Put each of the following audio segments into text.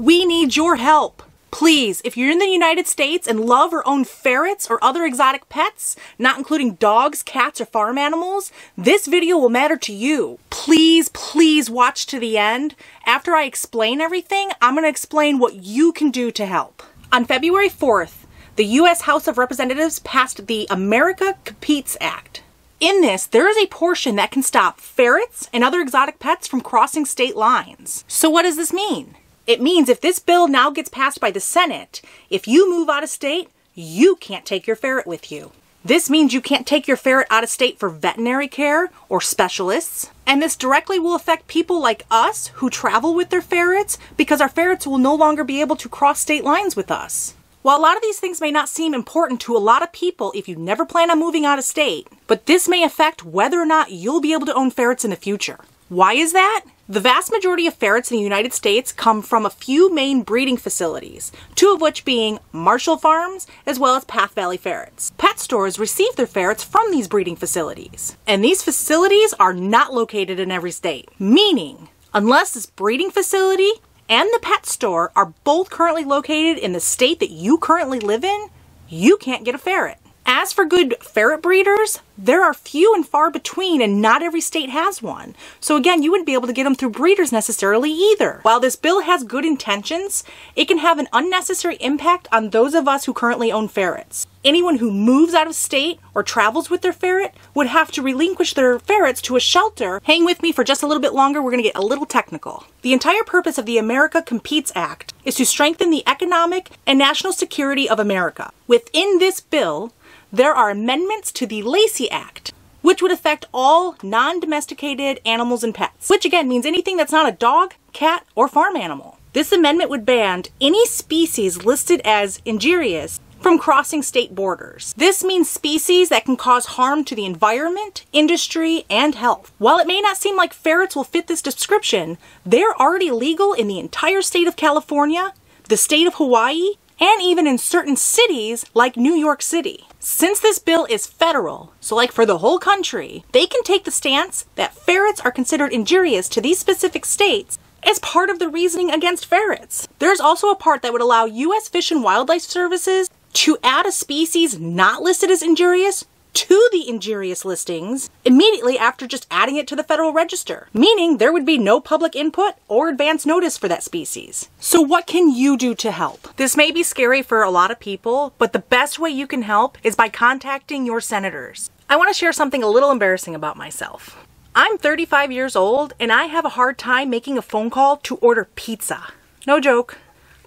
We need your help. Please, if you're in the United States and love or own ferrets or other exotic pets, not including dogs, cats, or farm animals, this video will matter to you. Please, please watch to the end. After I explain everything, I'm going to explain what you can do to help. On February 4th, the U.S. House of Representatives passed the America Competes Act. In this, there is a portion that can stop ferrets and other exotic pets from crossing state lines. So what does this mean? It means if this bill now gets passed by the Senate, if you move out of state, you can't take your ferret with you. This means you can't take your ferret out of state for veterinary care or specialists. And this directly will affect people like us who travel with their ferrets because our ferrets will no longer be able to cross state lines with us. While a lot of these things may not seem important to a lot of people if you never plan on moving out of state, but this may affect whether or not you'll be able to own ferrets in the future. Why is that? The vast majority of ferrets in the United States come from a few main breeding facilities, two of which being Marshall Farms as well as Path Valley Ferrets. Pet stores receive their ferrets from these breeding facilities, and these facilities are not located in every state, meaning unless this breeding facility and the pet store are both currently located in the state that you currently live in, you can't get a ferret. As for good ferret breeders, there are few and far between and not every state has one. So again, you wouldn't be able to get them through breeders necessarily either. While this bill has good intentions, it can have an unnecessary impact on those of us who currently own ferrets. Anyone who moves out of state or travels with their ferret would have to relinquish their ferrets to a shelter. Hang with me for just a little bit longer, we're going to get a little technical. The entire purpose of the America Competes Act is to strengthen the economic and national security of America. Within this bill, there are amendments to the Lacey Act, which would affect all non-domesticated animals and pets, which again means anything that's not a dog, cat, or farm animal. This amendment would ban any species listed as injurious from crossing state borders. This means species that can cause harm to the environment, industry, and health. While it may not seem like ferrets will fit this description, they're already legal in the entire state of California, the state of Hawaii, and even in certain cities like New York City. Since this bill is federal, so like for the whole country, they can take the stance that ferrets are considered injurious to these specific states as part of the reasoning against ferrets. There's also a part that would allow U.S. Fish and Wildlife Services to add a species not listed as injurious to the injurious listings immediately after just adding it to the Federal Register, meaning there would be no public input or advance notice for that species. So what can you do to help? This may be scary for a lot of people, but the best way you can help is by contacting your senators. I want to share something a little embarrassing about myself. I'm 35 years old and I have a hard time making a phone call to order pizza. No joke.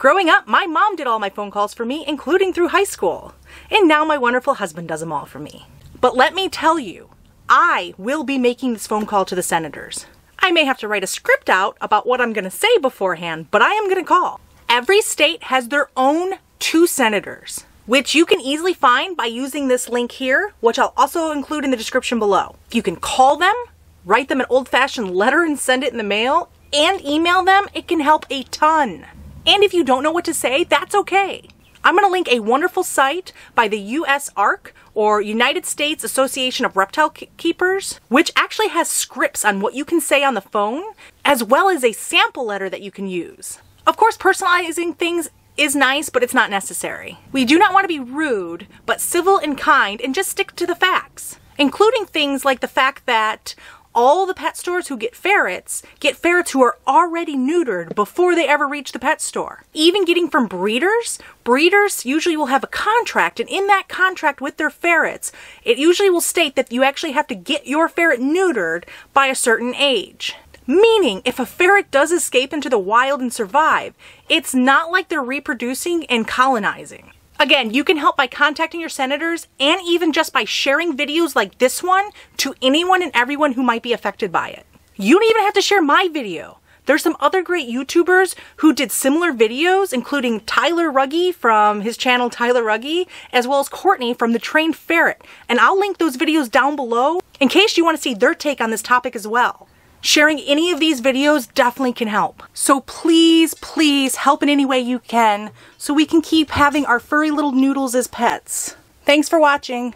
Growing up, my mom did all my phone calls for me, including through high school. And now my wonderful husband does them all for me. But let me tell you, I will be making this phone call to the senators. I may have to write a script out about what I'm going to say beforehand, but I am going to call. Every state has their own two senators, which you can easily find by using this link here, which I'll also include in the description below. You can call them, write them an old-fashioned letter and send it in the mail, and email them. It can help a ton. And if you don't know what to say, that's okay. I'm going to link a wonderful site by the USARK or United States Association of Reptile Keepers, which actually has scripts on what you can say on the phone, as well as a sample letter that you can use. Of course, personalizing things is nice, but it's not necessary. We do not want to be rude, but civil and kind and just stick to the facts, including things like the fact that all the pet stores who get ferrets get ferrets who are already neutered before they ever reach the pet store. Even getting from breeders, breeders usually will have a contract and in that contract with their ferrets, it usually will state that you actually have to get your ferret neutered by a certain age. Meaning, if a ferret does escape into the wild and survive, it's not like they're reproducing and colonizing. Again, you can help by contacting your senators and even just by sharing videos like this one to anyone and everyone who might be affected by it. You don't even have to share my video. There's some other great YouTubers who did similar videos, including Tyler Rugge from his channel Tyler Rugge, as well as Courtney from The Trained Ferret. And I'll link those videos down below in case you want to see their take on this topic as well. Sharing any of these videos definitely can help. So please, please help in any way you can so we can keep having our furry little noodles as pets. Thanks for watching.